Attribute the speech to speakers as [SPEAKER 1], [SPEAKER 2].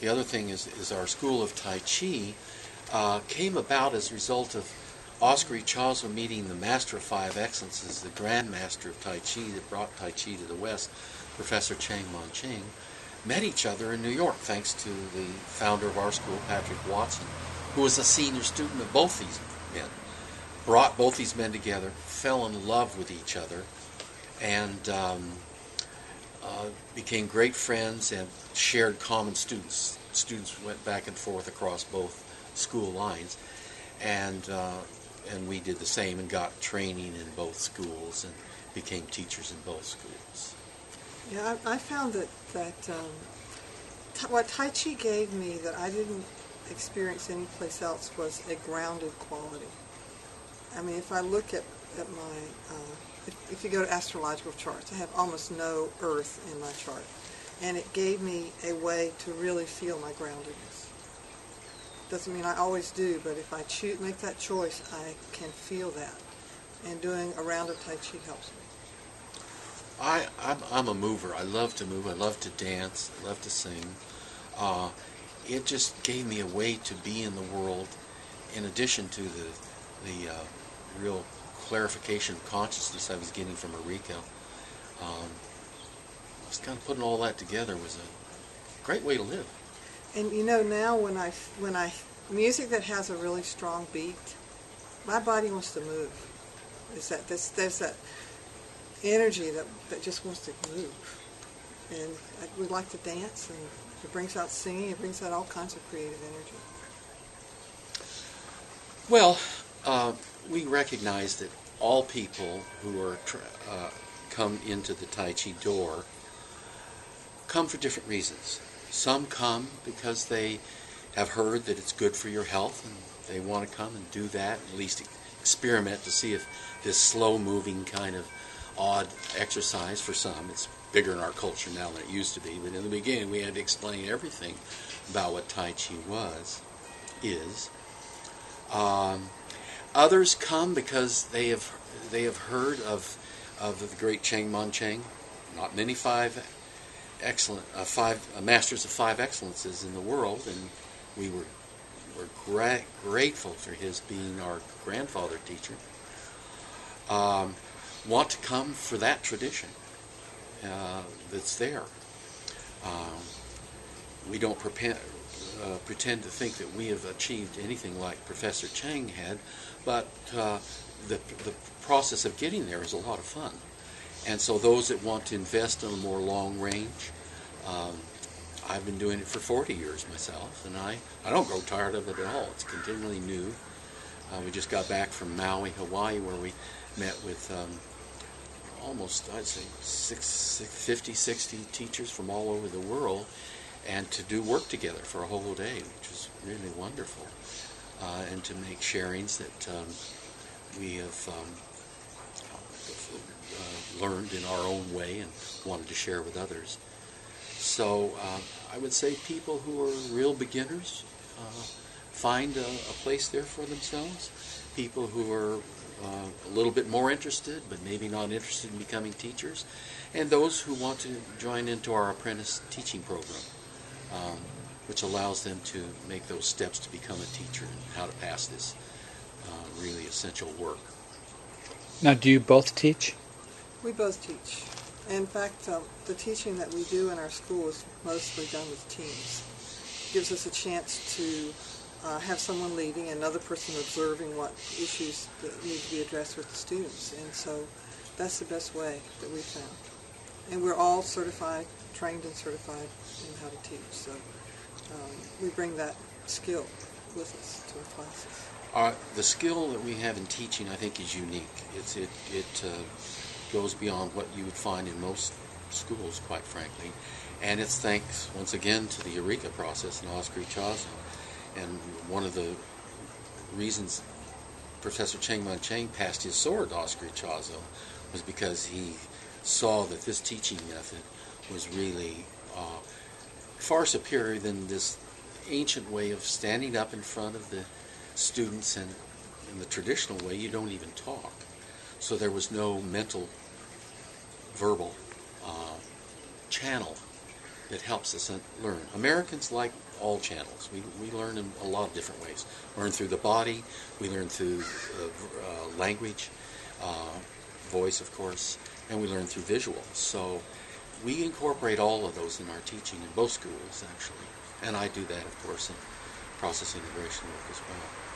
[SPEAKER 1] the other thing is, is our school of Tai Chi uh, came about as a result of Oscar Ichazo meeting the Master of Five Excellences, the Grand Master of Tai Chi that brought Tai Chi to the West, Professor Chang Man Ching, met each other in New York thanks to the founder of our school, Patrick Watson, who was a senior student of both these men. Brought both these men together, fell in love with each other, and um, uh, became great friends and shared common students. Students went back and forth across both school lines, and uh, and we did the same and got training in both schools and became teachers in both schools.
[SPEAKER 2] Yeah, I, I found that that um, what Tai Chi gave me that I didn't experience anyplace else was a grounded quality. I mean, if I look at at my uh, if, if you go to astrological charts, I have almost no Earth in my chart, and it gave me a way to really feel my groundedness. Doesn't mean I always do, but if I choose, make that choice, I can feel that, and doing a round of Tai Chi helps me.
[SPEAKER 1] I, I'm, I'm a mover. I love to move. I love to dance. I love to sing. Uh, it just gave me a way to be in the world in addition to the, the uh, real clarification of consciousness I was getting from Arica. Um, just kind of putting all that together was a great way to live.
[SPEAKER 2] And you know now when I when I music that has a really strong beat, my body wants to move. Is that there's, there's that energy that, that just wants to move, and I, we like to dance, and it brings out singing, it brings out all kinds of creative energy.
[SPEAKER 1] Well, uh, we recognize that all people who are uh, come into the Tai Chi door come for different reasons. Some come because they have heard that it's good for your health and they want to come and do that, at least experiment to see if this slow moving kind of odd exercise for some, it's bigger in our culture now than it used to be, but in the beginning we had to explain everything about what Tai Chi was, is. Um, others come because they have they have heard of of the great Chang Man Cheng, not many five excellent uh, five uh, masters of five excellences in the world, and we were were gra- grateful for his being our grandfather teacher. Um, want to come for that tradition uh, that's there. Um, we don't pretend, uh, pretend to think that we have achieved anything like Professor Chang had, but uh, the, the process of getting there is a lot of fun. And so those that want to invest in a more long range, um, I've been doing it for 40 years myself, and I, I don't grow tired of it at all. It's continually new. Uh, we just got back from Maui, Hawaii, where we met with um, almost, I'd say, six, six, 50, 60 teachers from all over the world, and to do work together for a whole day, which is really wonderful, uh, and to make sharings that um, we have um, uh, learned in our own way and wanted to share with others. So uh, I would say people who are real beginners uh, find a, a, place there for themselves. People who are uh, a little bit more interested, but maybe not interested in becoming teachers, and those who want to join into our apprentice teaching program, um, which allows them to make those steps to become a teacher and how to pass this uh, really essential work.
[SPEAKER 3] Now, do you both teach?
[SPEAKER 2] We both teach. In fact, um, the teaching that we do in our school is mostly done with teams. It gives us a chance to uh, have someone leading, another person observing what issues that need to be addressed with the students. And so that's the best way that we've found. And we're all certified, trained and certified in how to teach. So um, we bring that skill with us to our classes.
[SPEAKER 1] Uh, the skill that we have in teaching, I think, is unique. It's, it it uh, goes beyond what you would find in most schools, quite frankly. And it's thanks, once again, to the Arica process and Oscar Ichazo. And one of the reasons Professor Cheng Man Cheng passed his sword to Oscar Ichazo was because he saw that this teaching method was really uh, far superior than this ancient way of standing up in front of the students and in the traditional way you don't even talk. So there was no mental verbal uh, channel that helps us learn. Americans like all channels. We, we learn in a lot of different ways. Learn through the body. We learn through uh, uh, language, uh, voice, of course, and we learn through visual. So we incorporate all of those in our teaching in both schools, actually. And I do that, of course, in process integration work as well.